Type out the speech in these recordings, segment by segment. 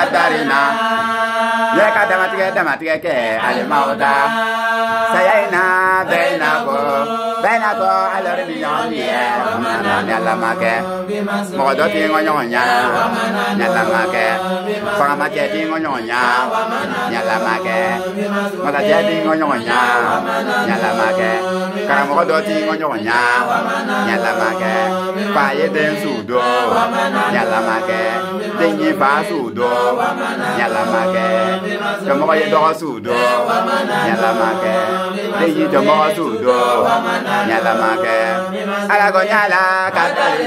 darina ne ka damatigɛ damatigɛ kɛ alimawuta saya in na bɛɛ in na ko bɛɛ in na ko alɔri ni ɲɔgɔn ni yɛ mana ni ala ma kɛ mɔgɔ dɔ t'i ŋɔ ɲɔgɔn ɲa ni ala ma kɛ fagamacɛ t'i ŋɔ ɲɔgɔn ɲa ni ala ma kɛ masacɛ t'i ŋɔ ɲɔgɔn ɲa ni ala ma kɛ karamɔgɔ dɔ t'i ŋɔ ɲɔgɔn ɲa ni ala ma kɛ fa ye den su do ni ala ma kɛ den yi fa su do ni ala ma kɛ jɔmɔgɔ ye dɔgɔ su do ni ala ma kɛ den yi jɔmɔgɔ su do ni ala ma kɛ ala ko ni ala ka tali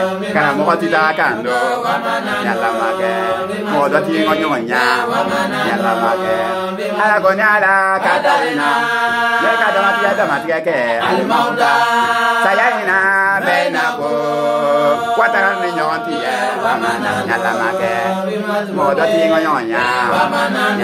cɛ dɔ ti taga kan do ni ala ma kɛ kɔnɔma ti taga kan do ni ala ma kɛ mɔgɔba ti taga kan do ni ala ma kɛ sanitigi ti taga kan do ni ala ma kɛ nafolotigi ti taga kan do ni ala ma kɛ karamɔgɔ ti taga kan do ni ala ma kɛ mɔgɔ dɔ t'i ŋɔ ɲɔgɔn ɲa ni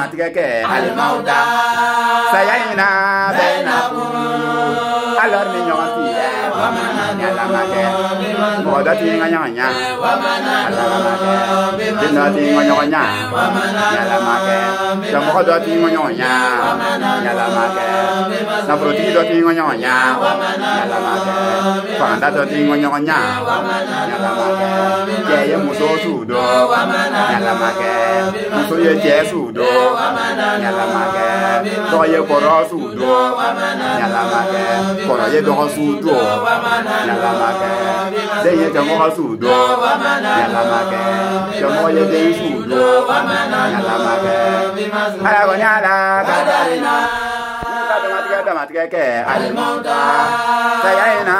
damatigɛ kɛ alimaw da saya in na bɛɛ na kunu ti yɛ ni ala ma t'i ala ma t'i ala ma t'i ala ma t'i ala ma t'i ala ma ye su ala ma ye su ala ma ye su ala ma kɔrɔ ye dɔgɔ su do. Ni ala ma kɛ den ye cɛmɔgɔ su do. Ni ala ma kɛ cɛmɔgɔ ye den su do. Ni ala ma kɛ ala ko ni ala ka dari na ne ka damatigɛ damatigɛ kɛ alimaw ta saya in na